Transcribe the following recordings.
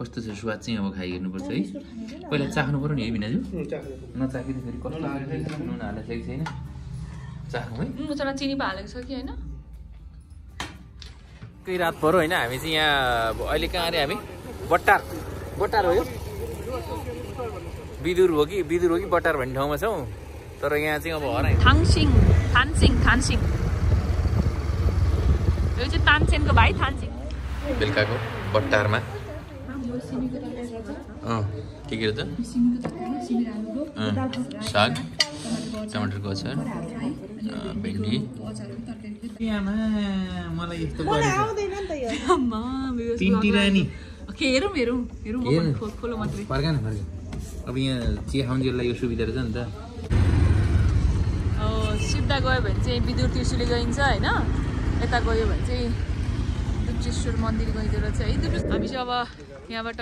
कस्तो छ स्वाद चाहिँ अब खाइ हेर्नुपर्छ है। पहिला चाख्नु पऱ्यो नि है भिनाजु नचाखिँदाखेरि कस्तो नुन हालेको छैन। चाखौँ है। मुचुरा चिनी पो हालेको छ कि होइन? केही रात पऱ्यो होइन हामी चाहिँ यहाँ अब अहिले कहाँ अरे हामी? बट्टार। बट्टार हो यो। बिदुर हो कि? बिदुर हो कि बट्टार भन्ने ठाउँमा छौँ। तर यहाँ चाहिँ अब हराइ। थाङसिङ थानसिङ थानसिङ। यो चाहिँ तानसेनको भाइ थानसिङ। बेलुकाको बट्टारमा। के के रहेछ अँ, साग टमाटरको अचार भेन्डी अब यहाँ चिया खाउन्जेललाई यो सुविधा रहेछ नि त अब सिधा गयो भने चाहिँ विदुर त्रिशुली गइन्छ होइन यता गयो भने चाहिँ दुप्चेश्वर मन्दिर गइँदो रहेछ है हामी चाहिँ अब यहाँबाट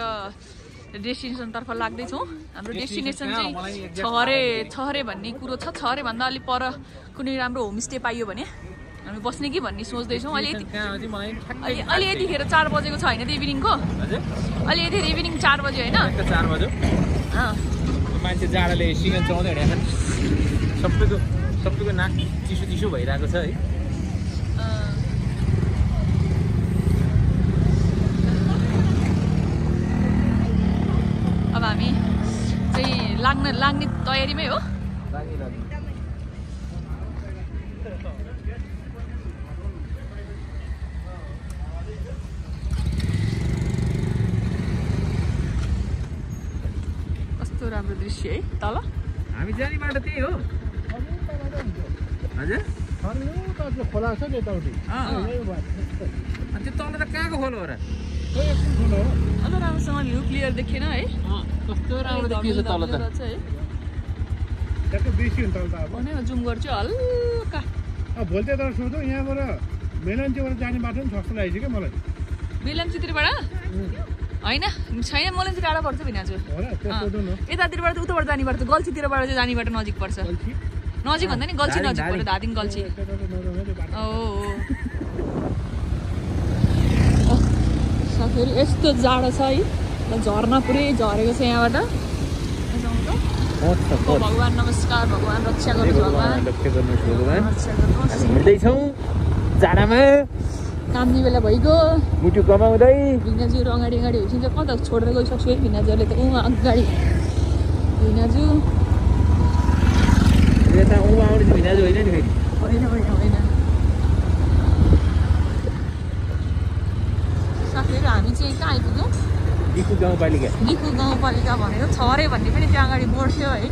डेस्टिनेसनतर्फ लाग्दैछौँ। हाम्रो डेस्टिनेसन चाहिँ छहरे छहरे भन्ने कुरो छ। छहरे भन्दा अलिक पर कुनै राम्रो होमस्टे पाइयो भने हामी बस्ने कि भन्ने सोच्दैछौँ। अहिले अहिले अहिले यतिखेर चार बजेको छ होइन त इभिनिङको? अहिले यतिखेर इभिनिङ चार बजे होइन। मान्छे जाडोले सिगन सबैको सबैको नाक चिसो चिसो भइरहेको छ है अँ। अब हामी चाहिँ लाग्न लाग्ने तयारीमै हो कस्तो राम्रो दृश्य है तल हामी जाने बाटो त्यही हो हजुर खोला छ नि यताउति त्यो तल त कहाँको खोलो हो र राम्रोसँग भ्यू क्लियर देखेन है कस्तो राम्रो देखियो तल त। ट्याक्कै बेसी हुन्छ त अब। भने जुम गर्छु हल्का। अब भोलि त सोधौँ यहाँबाट मेलन्चीबाट जाने बाटो पनि छ जस्तो लागेको क्या मलाई। बेलम्चीतिरबाट होइन छैन मलाई चाहिँ टाढा पर्छ भिनाजु। यतातिरबाट चाहिँ उताबाट जाने पर्छ गल्छीतिरबाट चाहिँ जाने बाटो नजिक पर्छ। नजिक भन्दा नि गल्छी नजिक पर्छ धादिङ। गल्छी। त है ओ फेरि यस्तो जाडो छ है। झर्ना पुरै झरेको छ यहाँबाट भगवान् नमस्कार भगवान् रक्षा हामी हिँड्दैछौँ जाडामा कामनी बेला भइगयो मुटु कमाउँदै भिनाजुहरू अगाडि अगाडि होइसिन्छ कता छोडेर गइसक्छु है भिनाजुहरूले त उमा अगाडि भिनाजु यता ऊ आउने भिनाजु होइन नि फेरि होइन होइन होइन साथीहरू हामी चाहिँ कहाँ आइपुग्यौँ दिकु गाउँपालिका दिखु गाउँपालिका भनेको छ अरे भन्ने पनि त्यहाँ अगाडि बोर्ड थियो है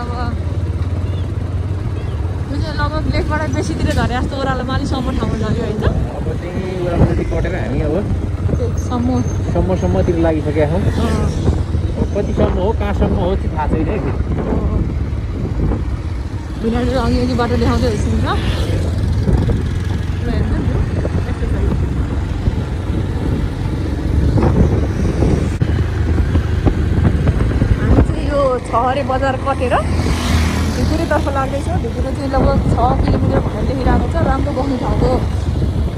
अब लगभग बेसीतिर झरे जस्तो ओह्रालो ठाउँमा झऱ्यो होइन अब चाहिँ उरापट्टि कटेर हामी अब त्यो सम्म सम्मसम्मतिर लागिसकेका छौँ कतिसम्म हो कहाँसम्म हो चाहिँ थाहा छैन है फेरि भिनाजु अघि अघि बाटो देखाउँदै होइसिन्छ ल हेर्नु नि, यस्तो छ यो। हामी चाहिँ यो छहरे बजार कटेर ढुकुरेतर्फ लाग्दैछौँ। ढुकुरे चाहिँ लगभग छ किलोमिटर भनेर लेखिरहेको छ। राम्रो बस्ने ठाउँको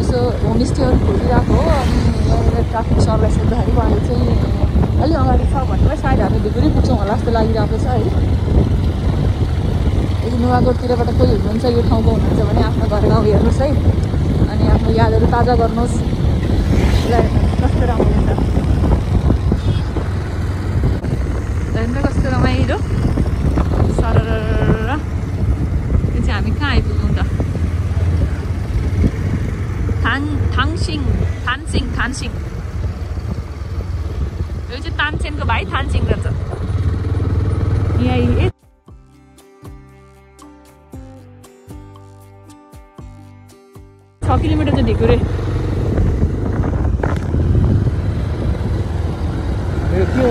यसो होमस्टेहरू खोलिरहेको हो। अनि यहाँनिर ट्राफिक सरलाई सोद्धाखेरि उहाँले चाहिँ अलि अगाडि छ भनेर सायद हामी ढुकुरै पुग्छौँ होला जस्तो लागिरहेको छ है। यदि नुवाकोटतिरबाट कोही हुनुहुन्छ यो ठाउँको हुनुहुन्छ भने आफ्नो घर गाउँ हेर्नुहोस् है। अनि आफ्नो यादहरू ताजा गर्नुहोस्। कस्तो राम्रो हुन्छ। हेर्नु त कस्तो रमाइलो सरर यो चाहिँ हामी कहाँ आइपुग्यौँ त थाङ थाङसिङ थानसिङ थानसिङ यो चाहिँ तानसेनको भाइ थानसिङ रहेछ यहाँ ए छ किलोमिटर चाहिँ ढिकुरे यो के उडेको हो यो माथि यो हजुर यो सेतो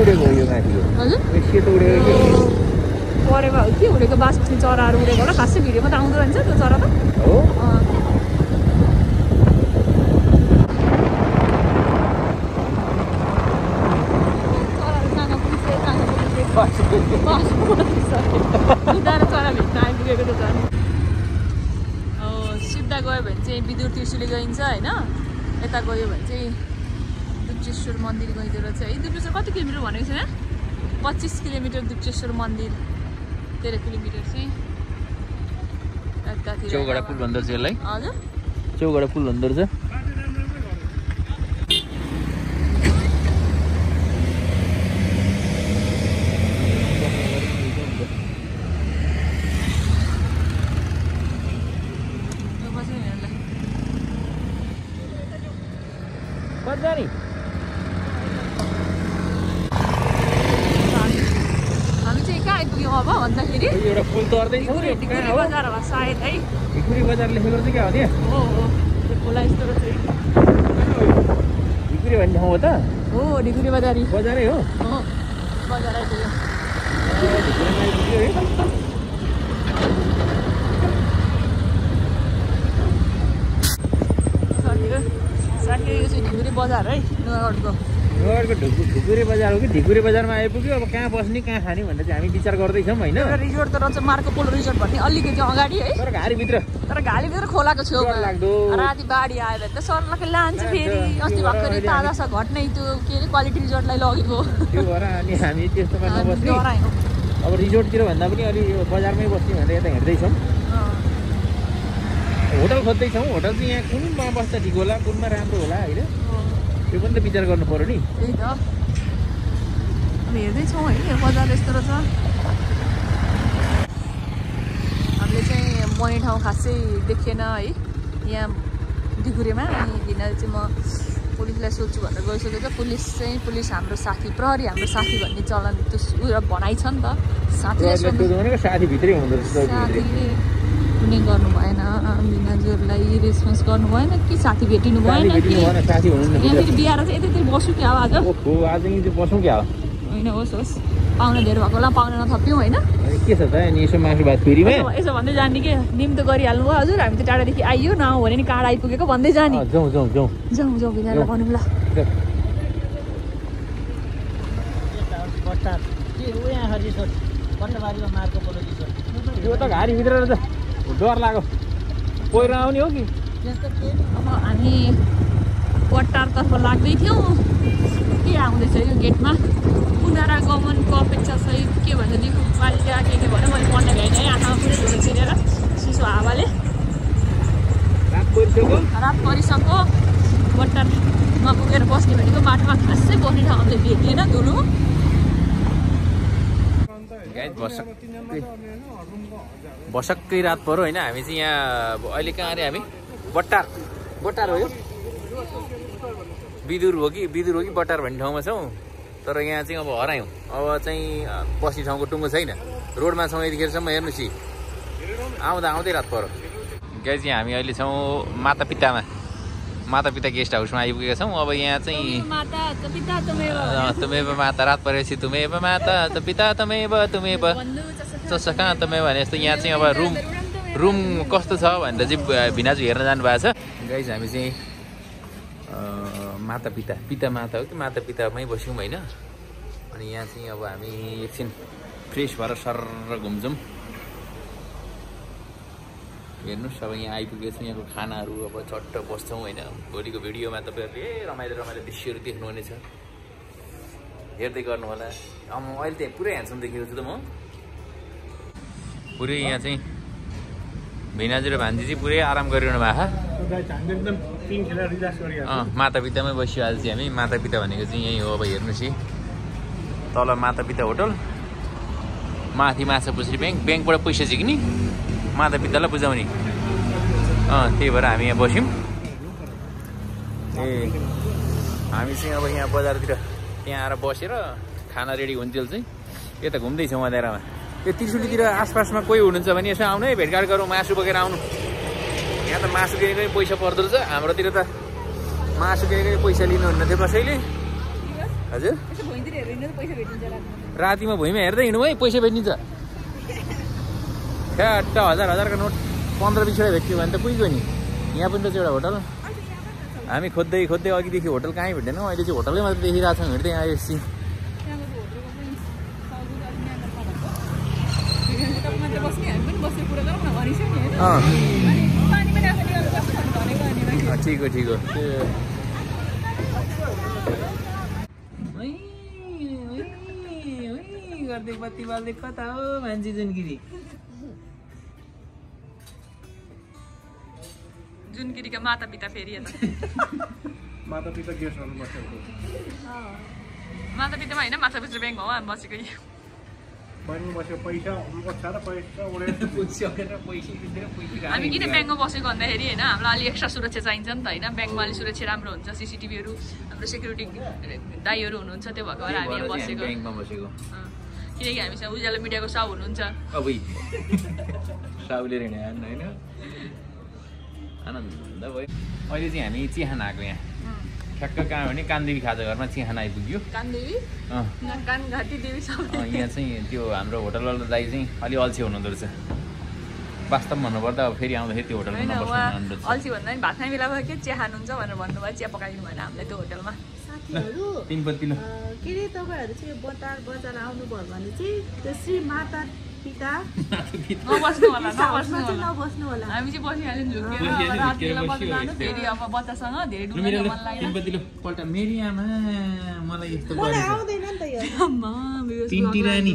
उडेको के? परेवा हो के? उडेको बास बस्ने चराहरू उडेको होला। खासै भिडियोमा त आउँदो रहेछ त्यो चरा त। हो। सिधा गयो भने चाहिँ विदुर त्रिशुली गइन्छ होइन? यता गयो भने चाहिँ दुप्चेश्वर मन्दिर गइँदो रहेछ है दुप्चेश्वर कति किलोमिटर भनेको छ यहाँ पच्चिस किलोमिटर दुप्चेश्वर मन्दिर तेह्र किलोमिटर चाहिँ यतातिर चौगडा पुल भन्दो रहेछ यसलाई हजुर चौगडा पुल भन्दो रहेछ नि हेर्नु ल। कति जाने हामी चाहिँ कहाँ आइपुग्यौँ अब भन्दाखेरि ढिकुरी ढिकुरी होला सायद है? भिकुरी बजार लेखेको चाहिँ क्या हो त्यहाँ हो हो। त्यो खोला यस्तो रहेछ भिकुरी भन्ने ठाउँ हो त? हो ढिकुरी बजारी। बजारै हो? बजार है। सकियो यो चाहिँ ढिकुरी बजार है नुवागढको नुवागढको ढुकु ढुकुरे बजार हो कि? ढिकुरे बजारमा आइपुग्यो अब कहाँ बस्ने कहाँ खाने भनेर चाहिँ हामी विचार गर्दैछौँ होइन? रिजोर्ट त रहेछ मार्को पोलो रिजोर्ट भन्ने अलिकति अगाडि है। तर घारीभित्र। तर घालीभित्र खोलाको छेउमा। डरलाग्दो। राति बाढी आयो भने त सर्लकै लान्छ फेरि। अस्ति भर्खरै ताजा छ घटनै त्यो के अरे क्वालिटी रिजोर्टलाई लगेको। त्यो भएर अनि हामी त्यस्तोमा नबस्ने अब रिजोर्टतिर भन्दा पनि अलि यो बजारमै बस्ने भनेर यता हिँड्दैछौँ अँ। होटल खोज्दैछौँ। होटल चाहिँ यहाँ कुनमा बस्दा ठिक होला कुनमा राम्रो होला होइन? त्यो पनि त विचार गर्नु पऱ्यो नि। त्यही त। अब हेर्दैछौँ है यो बजार यस्तो रहेछ। हामीले चाहिँ बने ठाउँ खासै देखेन है यहाँ डिगुरेमा। अनि भिनाले चाहिँ म पुलिसलाई सोध्छु भनेर गइसकेको छ पुलिस चाहिँ पुलिस हाम्रो साथी प्रहरी हाम्रो साथी भन्ने चलन त्यो उयो भनाइ छ नि त। साथीले त्यो सोध्नु भित्रै मिनाजुरलाई रेस्पोन्स गर्नु भएन कि? साथी भेटिनु भएन कि? भेटिनु भएन साथी हुनु यहाँ फेरि बिहार चाहिँ यतैतिर क्या आज। आज बसौँ क्या? हो होइन होस् होस्। पाहुना धेरै भएको होला पाहुना नथप्यौँ होइन? के छ त? अनि यसो मासु भात फेरिमा यसो यसो भन्दै जाने कि? निम त गरिहाल्नु भयो हजुर। हामी त टाढादेखि आइयो न भने नि काँडा आइपुगेको भन्दै जाने। जाउँ जाउँ जाउँ। जाउँ जाउँ बिनालाई भनौँ ल त्यो त घारीभित्र रहेछ। डर लाग्यो। पहिरो आउने हो कि? अब हामी पट्टारतर्फ लाग्दै थियौँ के आउँदैछ यो गेटमा? पुनरा गमनको अपेक्षा सहित के भन्छ दिगु पालिका के के भन्यो? मैले पढ्ने भएन है आँखामा फुलहरू छिरेर चिसो हावाले। रात परिसक्यो? बट्टारमा पुगेर बस्ने भनेको बाटोमा खासै बस्ने ठाउँ हामीले भेटिएन धुलो। भसक्कै रात पऱ्यो होइन हामी चाहिँ यहाँ अहिले कहाँ अरे हामी? बट्टार। बट्टार हो यो? बिदुर हो कि? बिदुर हो कि बट्टार भन्ने ठाउँमा छौँ। तर यहाँ चाहिँ अब हरायौँ। अब चाहिँ बस्ने ठाउँको टुङ्गो छैन। रोडमा छौँ यतिखेरसम्म हेर्नुहोस् आउँदा आउँदै रात पऱ्यो। गाई चाहिँ हामी अहिले छौँ माता पितामा माता पिता गेस्ट हाउसमा आइपुगेका छौँ। अब यहाँ चाहिँ तमेव माता रात परेपछि तुमेव माता त पिता तमेव तुमेव चसका तमेव भने जस्तो यहाँ चाहिँ अब रुम रुम कस्तो छ भनेर चाहिँ भिनाजु हेर्न जानु भएको छ। गाइज हामी चाहिँ माता पिता पिता माता हो कि माता पितामै बस्यौँ होइन। अनि यहाँ चाहिँ अब हामी एकछिन फ्रेस भएर सर घुम्छौँ। हेर्नुहोस् अब यहाँ आइपुगेछौँ यहाँको खानाहरू अब चट्ट बस्छौँ होइन। भोलिको भिडियोमा तपाईँहरूले ए रमाइलो रमाइलो दृश्यहरू देख्नुहुनेछ। हेर्दै गर्नु होला अब अहिले त्यहाँ पुरै ह्यान्डसम देखेको छु त म। पुरै यहाँ चाहिँ भिनाजु र भान्जी चाहिँ पुरै आराम गरिरहनु भएको अँ माता पितामै बस्यो आज चाहिँ हामी। माता पिता भनेको चाहिँ यहीँ हो अब हेर्नुहोस् है तल माता पिता होटल। माथि माछा पुछ्री ब्याङ्क ब्याङ्कबाट पैसा झिक्ने। माता पितालाई बुझाउने। अँ त्यही भएर हामी यहाँ बस्यौँ। ए हामी चाहिँ अब यहाँ बजारतिर त्यहाँ आएर बसेर खाना रेडी हुन्थ्यो चाहिँ यता घुम्दैछौँ अँध्यारामा यो त्रिशुलीतिर आसपासमा कोही हुनुहुन्छ भने यसो आउनु है भेटघाट गरौँ मासु बोकेर आउनु। यहाँ त मासु किनेकै पैसा पर्दो रहेछ हाम्रोतिर त मासु किनेकै पैसा लिनुहुन्न थियो कसैले। हजुर? रातिमा भुइँमा हेर्दै हिँड्नु है पैसा भेटिन्छ। ठ्याट्टा हजार हजारको नोट पन्ध्र बिसवटा भेट्यो भने त पुग्यो नि यहाँ पनि त एउटा होटल हामी खोज्दै खोज्दै अघिदेखि होटल कहीँ भेट्दैनौँ अहिले चाहिँ होटलै मात्रै देखिरहेको छौँ हिँड्दै आएपछि ठिक हो ठिक हो गर्दै बत्ती कता हो मान्छे जुनगिरी जुनगिरीका माता पिता फेरि यता माता पिता गेस्टहरू बसेको माता पितामा होइन माछा पिता ब्याङ्क हो बसेको यी। बैङ्कमा बसेको पैसा हामी किन ब्याङ्कमा बसेको भन्दाखेरि होइन हामीलाई अलिक एक्स्ट्रा सुरक्षा चाहिन्छ नि त होइन ब्याङ्कमा अलिक सुरक्षा राम्रो हुन्छ सिसिटिभीहरू हाम्रो सेक्युरिटी दाईहरू हुनुहुन्छ त्यो भएको भएर हामी बसेको ब्याङ्कमा बसेको अँ। किनकि हामीसँग उज्यालो मिडियाको साउ हुनुहुन्छ आनन्द भयो अहिले चाहिँ हामी चिहान आएको यहाँ। ठ्याक्क कहाँ भने कानदेवी खाजा घरमा चिहान आइपुग्यो। यहाँ चाहिँ त्यो हाम्रो होटलवाला दाई चाहिँ अलि अल्छी हुनुहुँदो रहेछ। वास्तव भन्नुपर्दा अब फेरि आउँदाखेरि त्यो होटलमा अल्छी भन्दा पनि भात खाने बेला भयो के चिया खानुहुन्छ भनेर भन्नुभयो चिया पकाइदिनु भएन हामीलाई त्यो होटलमा। के अरे तपाईँहरू चाहिँ बजार बजार आउनुभयो भने चाहिँ त्यो श्री माता पिता नबस्नु होला नबस्नु होला। नबस्नु होला। हामी चाहिँ बसिहाल्यो झुकेर रात बेला जानु फेरि अब बच्चासँग धेरै डुल्न मन पल्ट मेरी आमा मलाई यस्तो आउँदैन नि त यो। मेरो तिनटी रानी।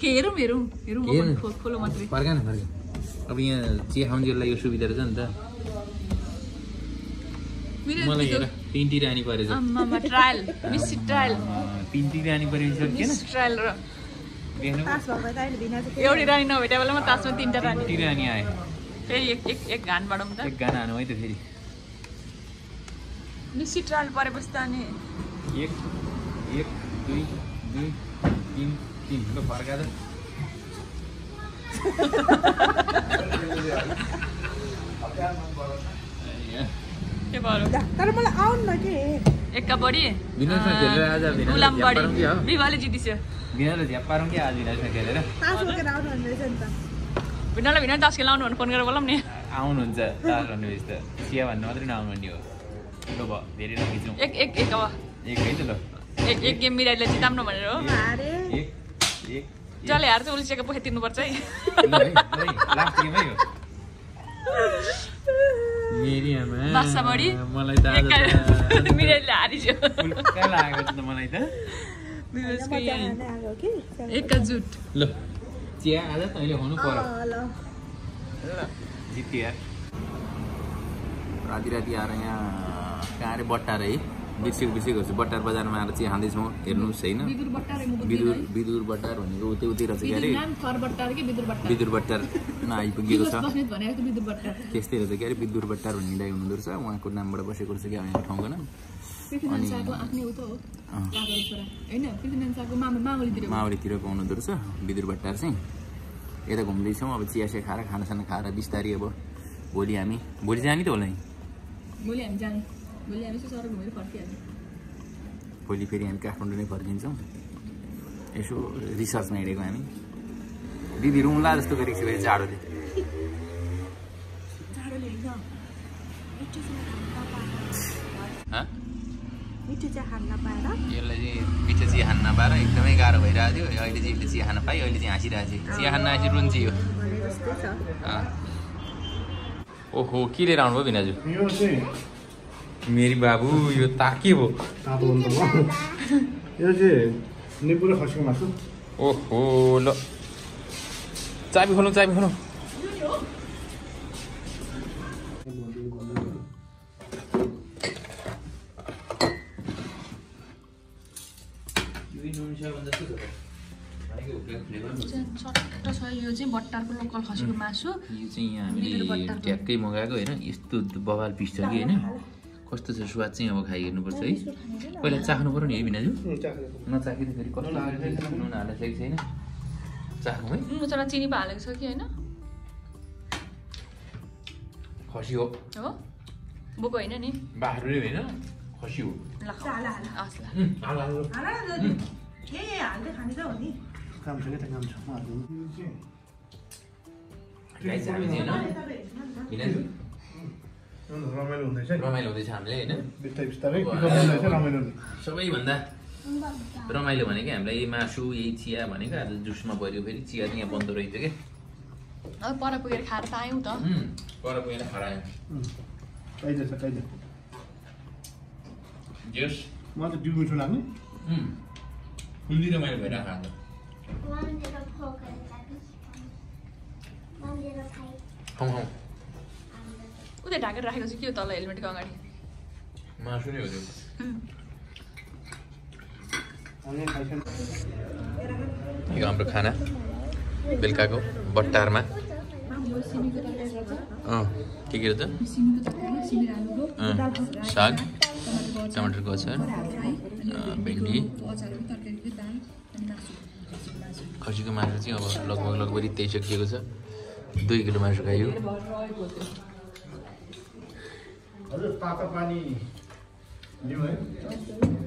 के हेरौँ हेरौँ हेरौँ। हेरौँ। म खो- खोलो मात्रै। फर्का न फर्का अब यहाँ चिया खाउन्जेललाई यो सुविधा रहेछ नि त। मेरो मलाई हेर तिनटी रानी परेछ। ट्रायल मिस्सी ट्रायल अँ, तिनटी रानी मिस ट्रायल र एउटै रानी नभेटे बेलामा तासमा तिनवटा रानी। रानी आयो फेरि एक एक एक घान त। एक हानु है त फेरि। परेपछि त अनि एक एक दुई दुई तिन तिन। ल फर्का त। के भयो? तर मलाई आउनु न के? एक्का बढी। गुलाम बढी। जितिस्यो। कि आज विनाजसँग खेलेर। तास बोकेर आउनु नि भने फोन गरेर बोलाऊँ नि। आउनुहुन्छ चार भन्नुहोस् त चिया भन्नु मात्रै नआउनु भन्ने हो। ठुलो भयो धेरै नखिचौँ एक एक एक अब एक है त ल एक एक गेम मिराइले जिताउनु भनेर हो। हारे एक एक। जसले हार्छ उसले चाहिँ तिर्नुपर्छ है। लास्ट गेमै हो। मेरी आमा बासा बढी मलाई त आज एक त मिराइले हारिसक्यो उल्का लागेको छ त मलाई त विवेशको मजा यहाँ हाल्ने आएको कि एकजुट ल चिया आज तैँले खुवाउनु पर्यो जित्यो यार राति राति आएर यहाँ कहाँ अरे बट्टार है बिर्सेको बिर्सेको छु बट्टार बजारमा आएर चिया खाँदैछौँ हेर्नुहोस् होइन? बिदुर बिदुर बिदुर बट्टार भनेको उतै उतै रहेछ के अरे? थर बट्टार कि बिदुर बट्टार? आइपुगेको छ त्यस्तै रहेछ के अरे बिदुर बट्टार भन्ने दाइ हुनुहुँदो रहेछ। उहाँको नामबाट बसेको रहेछ कि हाम्रो ठाउँको नाम। मावलीतिर पाउनुहुँदो रहेछ बिदुर बट्टार चाहिँ। यता घुम्दैछौँ अब चिया सिया खाएर खानासाना खाएर बिस्तारै अब भोलि हामी भोलि जाने त होला नि? भोलि हामी जाने। भोलि हामी यसो सर घुमेर फर्किहाल्ने भोलि फेरि हामी काठमाडौँ नै फर्किन्छौँ। यसो रिसर्चमा हिँडेको हामी। दिदी रुङ्ला जस्तो गरेको छु फेरि जाडोले मिठो चाहिँ खान पाएर हँ? मिठो चाहिँ खान पाएर यसलाई चाहिँ मिठो चिया खान नपाएर एकदमै गाह्रो भइरहेको थियो। अहिले चाहिँ यसले चिया खान पायो अहिले चाहिँ हाँसिरहेको थियो। चिया खान आएपछि रुन्ची हो। ओहो के लिएर आउनुभयो भिनाजु? यो चाहिँ मेरी बाबु यो ताके भयो तातो हुनु त भयो यो चाहिँ निम्बु र खसीको मासु। ओहो ल। चाबी खोलौँ चाबी खोलौँ। सट्ट छ यो चाहिँ बट्टारको लोकल खसीको मासु। यो चाहिँ यहाँ बिदुर हामीले। ट्याक्कै मगाएको होइन। यस्तो बवाल पिस छ कि होइन। कस्तो छ स्वाद चाहिँ अब खाइ हेर्नुपर्छ है। पहिला चाख्नु पऱ्यो नि है भिनाजु नचाखी त फेरि कस्तो नुन हालिसकेको छैन। चाखौँ है। चिनी पो हालेको छ कि होइन? खसी हो। हो? बोको होइन नि? बाख्रो होइन खसी हो। काम छ क्या त काम छ। रमाइलो हुँदैछ है। रमाइलो हुँदैछ हामीले होइन बिस्तारै बिस्तारै पिकअप हुँदैछ रमाइलो हुँदैछ। सबैभन्दा रमाइलो भनेको हामीलाई यही मासु यही चिया भनेको आज जुसमा पऱ्यो फेरि चिया चाहिँ यहाँ बन्द रहेछ क्या अब पर पुगेर खाएर त आयौँ त पर पुगेर खडायो उम्. काइदा छ काइदा जस मलाई त डिउ मिठो लाग्ने फुल्ली रमाइलो भइरहेको आज खाउँ खाउँ उतै ढाकेर राखेको छु। के तल हेलमेटको अगाडि? मासु नै हो यो हाम्रो खाना। बेलुकाको बट्टारमा। के के अँ, साग टमाटरको अचार भिन्डी। खसीको मासु चाहिँ अब लगभग लगभग रित्ताइसकिएको छ। दुई किलो मासु खायो हजुर तातो पानी लिउँ है।